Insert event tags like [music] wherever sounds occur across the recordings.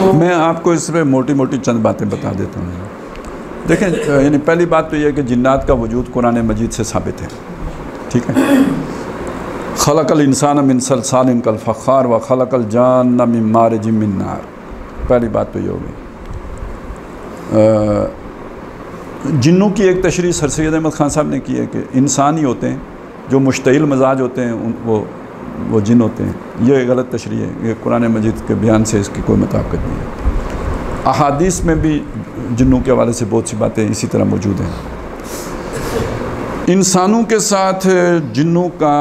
मैं आपको इस पर मोटी मोटी चंद बातें बता देता हूँ। देखें यानी पहली बात तो यह है कि जिन्नात का वजूद कुरान मजीद से साबित है। ठीक है? खलकल इंसान मिन सलसाल कल फ़ार व खलकल जान मिन मार जिमिन पहली बात तो ये होगी जिन्नों की एक तशरी सर सैद अहमद ख़ान साहब ने की है कि इंसान ही होते हैं, जो मुश्तिल मजाज होते हैं, उन, वो वो जिन होते हैं। ये गलत तशरी है। ये कुरान मजीद के बयान से इसकी कोई मुताबकत नहीं है। अहादीस में भी जिन्नों के हवाले से बहुत सी बातें इसी तरह मौजूद हैं। इंसानों के साथ जिन्नों का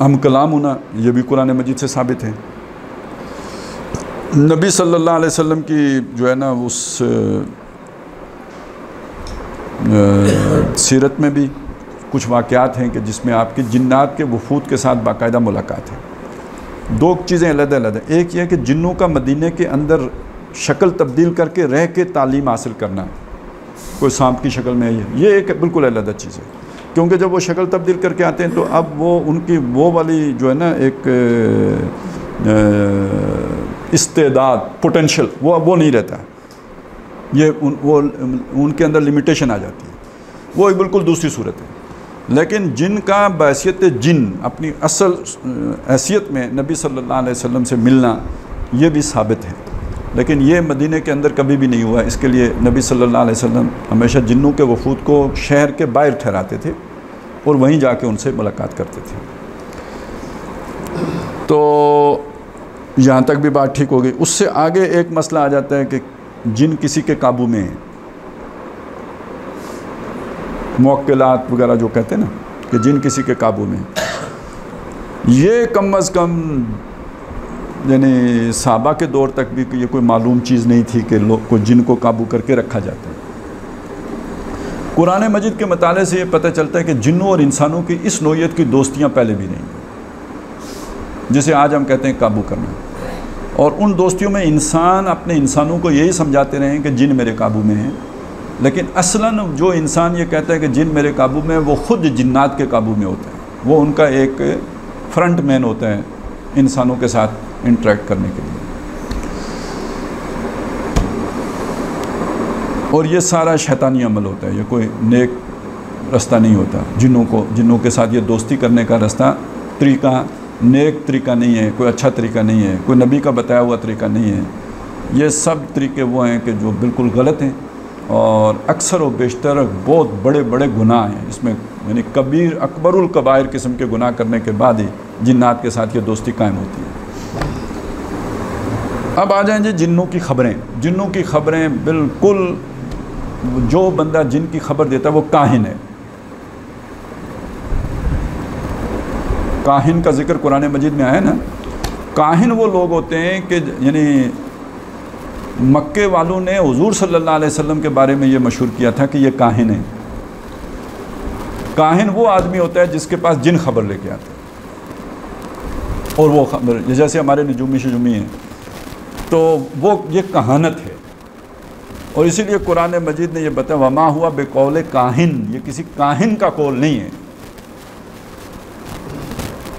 हम कलाम होना, ये भी कुरान मजीद से साबित है। नबी सल्लल्लाहु अलैहि वसल्लम की जो है ना, उस सीरत में भी कुछ वाक़ात हैं कि जिसमें आपकी जिन्नात के वफूद के साथ बाकायदा मुलाकात है। दो चीज़ें अलग अलग हैं। एक ये कि जिन्नों का मदीने के अंदर शक्ल तब्दील करके रह के तालीम हासिल करना, कोई सांप की शक्ल में है। ये एक बिल्कुल अलग चीज़ है। क्योंकि जब वो शक्ल तब्दील करके आते हैं तो अब वो उनकी वो वाली जो है ना, एक इस्तेदाद पोटेंशल वो अब वो नहीं रहता। ये उन, वो उनके अंदर लिमिटेशन आ जाती है। वो एक बिल्कुल दूसरी सूरत है। लेकिन जिनका बैसीत जिन, अपनी असल हैसियत में नबी सल्लल्लाहु अलैहि वसल्लम से मिलना, ये भी साबित है। लेकिन ये मदीने के अंदर कभी भी नहीं हुआ। इसके लिए नबी सल्लल्लाहु अलैहि वसल्लम हमेशा जिन्नों के वफूद को शहर के बाहर ठहराते थे और वहीं जाके उनसे मुलाकात करते थे। तो यहाँ तक भी बात ठीक हो गई। उससे आगे एक मसला आ जाता है कि जिन किसी के काबू में है मौक्लात वगैरह जो कहते हैं ना, कि जिन किसी के काबू में। ये कम अज़ कम, यानी साहबा के दौर तक भी ये कोई मालूम चीज़ नहीं थी कि लोग को जिन को काबू करके रखा जाता है। कुरान मजिद के मताले से ये पता चलता है कि जिनों और इंसानों की इस नोयत की दोस्तियाँ पहले भी नहीं जिसे आज हम कहते हैं काबू करना। और उन दोस्तियों में इंसान अपने इंसानों को यही समझाते रहे कि जिन मेरे काबू में हैं लेकिन असलन जो इंसान ये कहता है कि जिन मेरे काबू में वो ख़ुद जिन्नात के काबू में होता है। वो उनका एक फ्रंट मैन होता है इंसानों के साथ इंटरेक्ट करने के लिए। और ये सारा शैतानी अमल होता है। ये कोई नेक रास्ता नहीं होता। जिनों को जिनों के साथ ये दोस्ती करने का रास्ता, तरीका नेक तरीका नहीं है, कोई अच्छा तरीका नहीं है, कोई नबी का बताया हुआ तरीका नहीं है। ये सब तरीके वो हैं कि जो बिल्कुल गलत हैं। और अक्सर व बेशतर बहुत बड़े बड़े गुनाह हैं। इसमें यानी कबीर, अकबरुल कबायर किस्म के गुनाह करने के बाद ही जिन्नात के साथ ये दोस्ती कायम होती है। अब आ जाएँ जी जिन्नों की खबरें। जिन्नों की खबरें बिल्कुल जो बंदा जिन की खबर देता है वो काहिन है। काहिन का ज़िक्र कुरान मजीद में आया ना? काहिन वो लोग होते हैं कि यानी मक्के वालों ने हुजूर अलैहि वसल्लम के बारे में ये मशहूर किया था कि ये काहिन है। काहिन वो आदमी होता है जिसके पास जिन खबर लेके आते है। और वो खबर जैसे हमारे नजूमी शजूमी हैं। तो वो ये कहानत है। और इसीलिए कुरान मजीद ने यह बताया, वमा हुआ बेकौल काहिन। ये किसी काहिन का कौल नहीं है।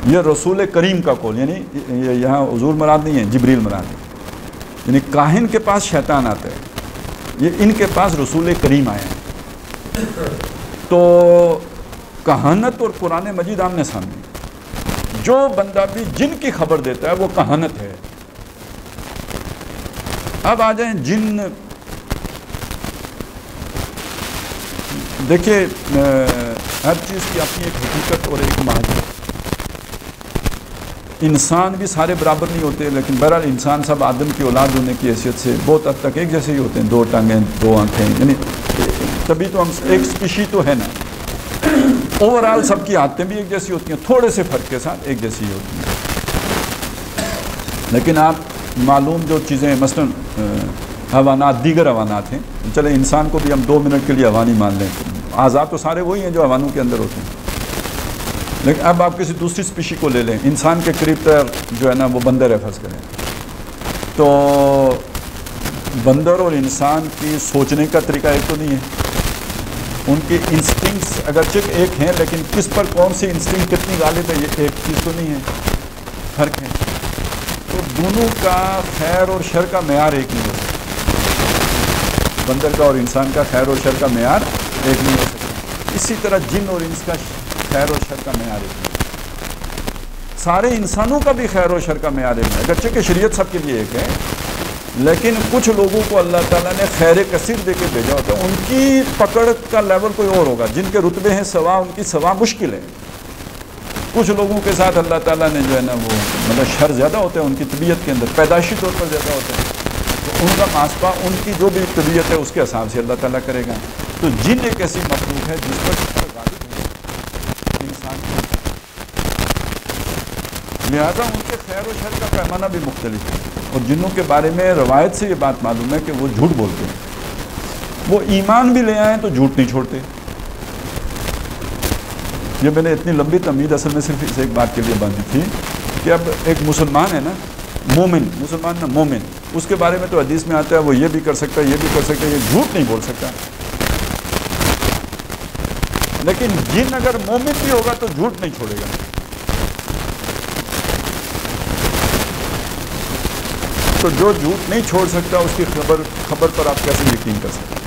ये रसूल करीम का कौल, यानी यहाँ हजूर मराद नहीं है, जबरील मराद है। यानी काहिन के पास शैतान आता है। ये इनके पास रसूल करीम आए हैं। तो कहानत और कुरान मजीद आमने सामने। जो बंदा भी जिन की खबर देता है, वो कहानत है। अब आ जाए जिन, देखिए हर चीज़ की अपनी एक हकीकत और एक माहियत इंसान भी सारे बराबर नहीं होते, लेकिन बहरहाल इंसान सब आदम की औलाद होने की हैसियत से बहुत हद तक एक जैसे ही होते हैं। दो टांगें, दो आँखें, यानी तभी तो हम एक स्पीशी तो है ना। ओवरऑल सबकी आदतें भी एक जैसी होती हैं, थोड़े से फ़र्क के साथ एक जैसी ही होती हैं। लेकिन आप मालूम जो चीज़ें, मसलन हवानात, दीगर हवानात हैं, चले इंसान को भी हम दो मिनट के लिए हवानी मान लें। आज़ाद तो सारे वही हैं जो हवानों के अंदर होते हैं। लेकिन अब आप किसी दूसरी स्पीशी को ले लें। इंसान के करीब तर जो है ना, वो बंदर है फंस करें। तो बंदर और इंसान की सोचने का तरीका एक तो नहीं है। उनकी इंस्टिंक्ट्स अगरचे एक हैं, लेकिन किस पर कौन सी इंस्टिंग कितनी गालिब है, ये एक चीज़ तो नहीं है। फ़र्क है। तो दोनों का खैर और शर का मैार एक नहीं हो सकता। बंदर का और इंसान का खैर और शर का मैार एक नहीं हो सकता। इसी तरह जिन और इंस का खैर और शर का मैार एक नहीं सारे इंसानों का भी खैर और शर का मैार एक है। अगरचे कि शरीयत सबके लिए एक है, लेकिन कुछ लोगों को अल्लाह ताला ने खैर कसीर दे के भेजा होता है। उनकी पकड़ का लेवल कोई और होगा। जिनके रुतबे हैं सवा, उनकी सवा मुश्किल। है कुछ लोगों के साथ अल्लाह ताला ने जो है ना वो मतलब शर ज़्यादा होते हैं, उनकी तबीयत के अंदर पैदाशी तौर पर ज़्यादा होते हैं। तो उनका मासपा, उनकी जो भी तबीयत है, उसके हिसाब से अल्लाह ताला करेगा। तो जिन एक ऐसी मखलूक है जिस पर इंसान। लिहाजा उनके खैर व शर का पैमाना भी मुख्तलिफ़ है और जिनों के बारे में रवायत से ये बात मालूम है कि वो झूठ बोलते हैं। वो ईमान भी ले आए तो झूठ नहीं छोड़ते। ये मैंने इतनी लंबी तमीद असल में सिर्फ़ इस एक बात के लिए बांधी थी कि अब एक मुसलमान है ना, मोमिन, मुसलमान ना मोमिन, उसके बारे में तो हदीस में आता है, वो ये भी कर सकता है, ये भी कर सकता है, ये झूठ नहीं बोल सकता। लेकिन जिन अगर मोमिन भी होगा तो झूठ नहीं छोड़ेगा। तो जो झूठ नहीं छोड़ सकता, उसकी खबर खबर पर आप कैसे यकीन कर सकते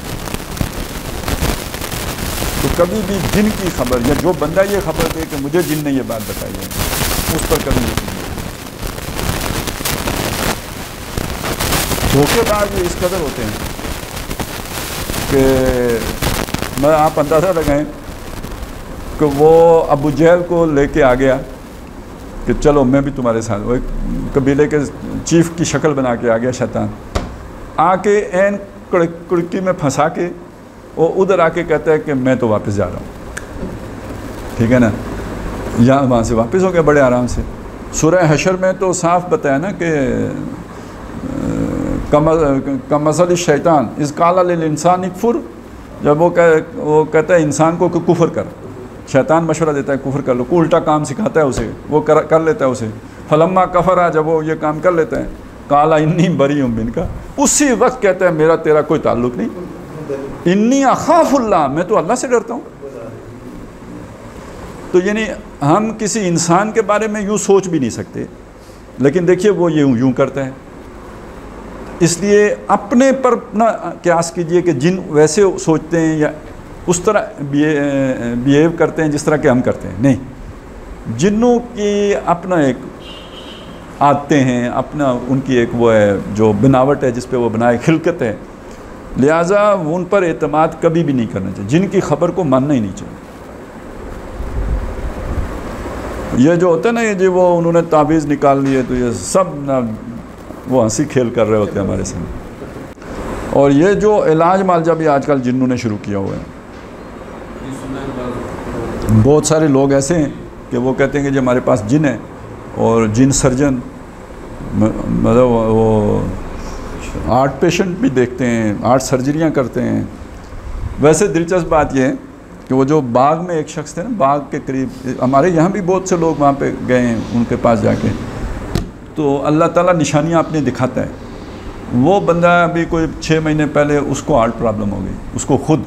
तो कभी भी जिन की खबर, या जो बंदा ये खबर दे कि मुझे जिन ने ये बात बताई है, उस पर कभी यकीन धोखेबाज इस कदर होते हैं कि मैं आप अंदाज़ा लगाएँ कि वो अबू जहल को लेके आ गया कि चलो, मैं भी तुम्हारे साथ, वो एक कबीले के चीफ की शक्ल बना के आ गया शैतान। आके एन कुड़की में फंसा के वो उधर आके कहता है कि मैं तो वापस जा रहा हूँ। ठीक है ना? यहाँ वहाँ से वापस हो गया बड़े आराम से। सुरह हशर में तो साफ़ बताया ना कि कमसल शैतान, इस काला इंसान इकफुर, जब वो कह, वो कहता है, इंसान को कि कुफर कर। शैतान मशवरा देता है, कुफर कर लो। को उल्टा काम सिखाता है उसे, वो कर कर लेता है उसे। फलम्मा कफरा जब वो ये काम कर लेते हैं। काला इन्नी बरी उम्मीन का उसी वक्त कहता है, मेरा तेरा कोई ताल्लुक नहीं। इन्नी अखाफुल्ला, मैं तो अल्लाह से डरता हूँ। तो यानी हम किसी इंसान के बारे में यूँ सोच भी नहीं सकते। लेकिन देखिए, वो यूँ यूँ करता है। इसलिए अपने पर ना क्यास कीजिए कि जिन वैसे सोचते हैं या उस तरह बिहेव करते हैं, जिस तरह के हम करते हैं। नहीं। जिन्नों की अपना एक आते हैं, अपना उनकी एक वो है, जो बनावट है, जिस पे वो बनाए खिलकत है, लिहाजा उन पर एतमाद कभी भी नहीं करना चाहिए। जिनकी ख़बर को मानना ही नहीं चाहिए। ये जो होता है ना, ये जो वो उन्होंने तावीज़ निकाल लिए तो ये सब ना वो हँसी खेल कर रहे होते हैं हमारे सामने। और ये जो इलाज मालजा भी आजकल जिन्नों ने शुरू किया हुआ है बहुत सारे लोग ऐसे हैं कि वो कहते हैं कि जो हमारे पास जिन है और जिन सर्जन मतलब वो आर्ट पेशेंट भी देखते हैं आर्ट सर्जरियाँ करते हैं। वैसे दिलचस्प बात यह है कि वो जो बाग में एक शख्स थे ना, बाग के करीब, हमारे यहाँ भी बहुत से लोग वहाँ पे गए हैं, उनके पास जाके। तो अल्लाह ताला निशानियाँ अपने दिखाता है। वो बंदा अभी कोई छः महीने पहले उसको हार्ट प्रॉब्लम हो गई, उसको खुद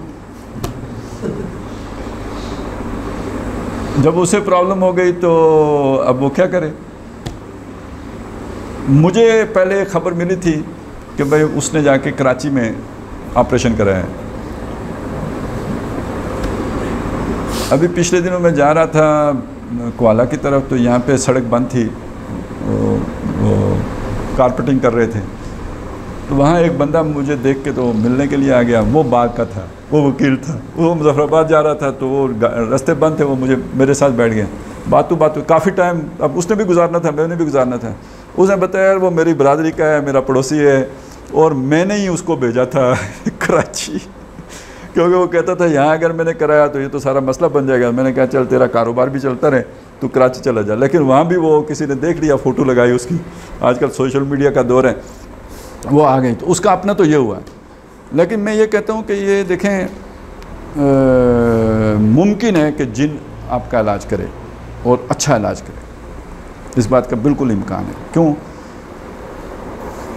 जब उसे प्रॉब्लम हो गई तो अब वो क्या करे? मुझे पहले खबर मिली थी कि भाई उसने जाके कराची में ऑपरेशन कराया है। अभी पिछले दिनों मैं जा रहा था कोला की तरफ़ तो यहाँ पे सड़क बंद थी। वो, वो कारपेटिंग कर रहे थे। तो वहाँ एक बंदा मुझे देख के तो मिलने के लिए आ गया। वो बाग का था, वो वकील था। वो मुजफ्फराबाद जा रहा था तो वो रास्ते बंद थे, वो मुझे, मेरे साथ बैठ गया बातू बातू, काफ़ी टाइम, अब उसने भी गुजारना था, मैंने भी गुजारना था। उसने बताया वो मेरी बरदरी का है, मेरा पड़ोसी है, और मैंने ही उसको भेजा था [laughs] कराची। क्योंकि वो कहता था, यहाँ अगर मैंने कराया तो ये तो सारा मसला बन जाएगा। मैंने कहा, चल, तेरा कारोबार भी चलता रहे तो कराची चला जा। लेकिन वहाँ भी वो किसी ने देख लिया, फ़ोटो लगाई उसकी। आजकल सोशल मीडिया का दौर है। वो आ गई। तो उसका अपना तो ये हुआ। लेकिन मैं ये कहता हूँ कि ये देखें मुमकिन है कि जिन आपका इलाज करे और अच्छा इलाज करे। इस बात का बिल्कुल इम्कान है। क्यों?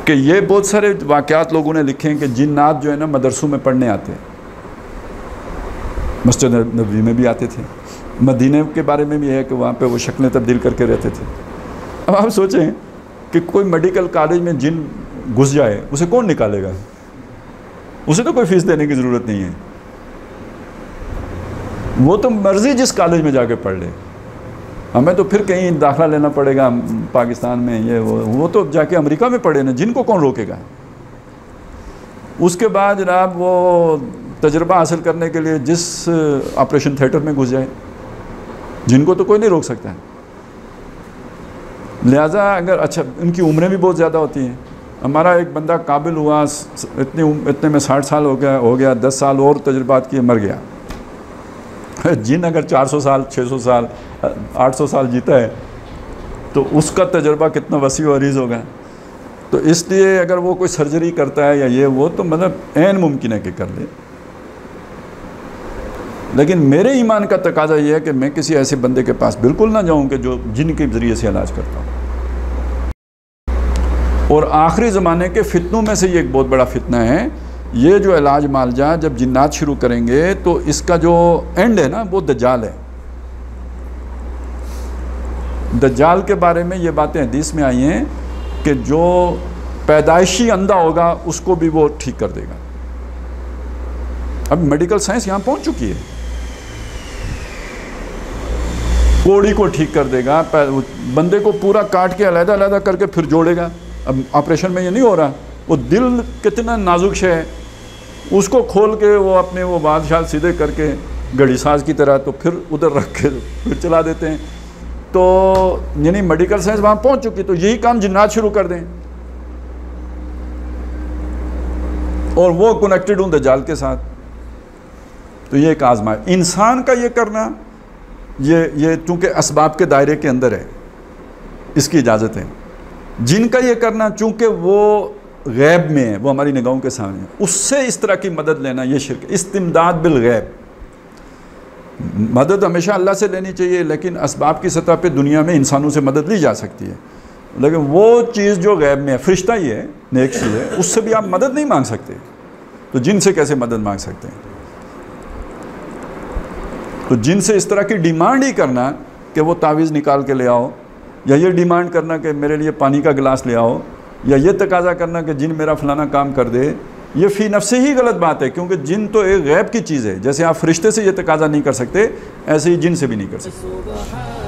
कि ये बहुत सारे वाक़ात लोगों ने लिखे हैं कि जिन्नात जो है ना, मदरसों में पढ़ने आते हैं। मस्जिद नबी में भी आते थे। मदीने के बारे में भी है कि वहाँ पे वो शक्लें तब्दील करके रहते थे। अब आप सोचें कि कोई मेडिकल कॉलेज में जिन घुस जाए, उसे कौन निकालेगा? उसे तो कोई फ़ीस देने की ज़रूरत नहीं है। वो तो मर्ज़ी जिस कॉलेज में जाके पढ़ ले। हमें तो फिर कहीं दाखला लेना पड़ेगा पाकिस्तान में, ये वो वो तो जाके अमेरिका में पढ़े ना, जिनको कौन रोकेगा? उसके बाद जनाब वो तजर्बा हासिल करने के लिए जिस ऑपरेशन थिएटर में घुस जाए, जिनको तो कोई नहीं रोक सकता। है लिहाजा अगर अच्छा उनकी उम्रें भी बहुत ज़्यादा होती हैं। हमारा एक बंदा काबिल हुआ इतने इतने में साठ साल हो गया हो गया, दस साल और तजुर्बात किए, मर गया। [laughs] जिन अगर 400 साल 600 साल 800 साल जीता है तो उसका तजर्बा कितना वसी वरीज होगा। तो इसलिए अगर वो कोई सर्जरी करता है या ये वो तो मतलब एन मुमकिन है कि कर ले। लेकिन मेरे ईमान का तकाजा ये है कि मैं किसी ऐसे बंदे के पास बिल्कुल ना जाऊँ कि जो जिन के ज़रिए से इलाज करता हूँ। और आखिरी ज़माने के फितनों में से ये एक बहुत बड़ा फितना है, ये जो इलाज मालजा जब जिन्नात शुरू करेंगे तो इसका जो एंड है ना, वो दजाल है। दजाल के बारे में ये बातें हदीस में आई हैं कि जो पैदाइशी अंधा होगा, उसको भी वो ठीक कर देगा। अब मेडिकल साइंस यहाँ पहुँच चुकी है। कोड़ी को ठीक कर देगा बंदे को पूरा काट के अलहदा अलहदा करके फिर जोड़ेगा। अब ऑपरेशन में ये नहीं हो रहा। वो दिल कितना नाजुक है उसको खोल के वो अपने वो बादशाह सीधे करके घड़ी साज की तरह तो फिर उधर रख के फिर चला देते हैं। तो यानी मेडिकल साइंस वहाँ पहुँच चुकी तो यही काम जिन्नात शुरू कर दें। और वो कनेक्टेड हूँ दजाल के साथ। तो ये एक आजमा इंसान का ये करना, ये ये चूँकि इसबाब के दायरे के अंदर है, इसकी इजाज़त है। जिनका ये करना, चूँकि वो गैब में है, वो हमारी निगाहों के सामने है, उससे इस तरह की मदद लेना ये शिरक, इस्तिमदाद बिल गैब। मदद हमेशा अल्लाह से लेनी चाहिए, लेकिन इसबाब की सतह पे दुनिया में इंसानों से मदद ली जा सकती है। लेकिन वो चीज़ जो गैब में है, फरिश्ता ही है, नेक चीज़ है, उससे भी आप मदद नहीं मांग सकते। तो जिन से कैसे मदद मांग सकते हैं? तो जिन से इस तरह की डिमांड ही करना कि वो तावीज़ निकाल के ले आओ या ये डिमांड करना कि मेरे लिए पानी का गिलास ले आओ, या ये तकाजा करना कि जिन मेरा फलाना काम कर दे, ये फ़ी नफ्स ही गलत बात है, क्योंकि जिन तो एक गैब की चीज़ है। जैसे आप फरिश्ते से ये तकाजा नहीं कर सकते, ऐसे ही जिन से भी नहीं कर सकते।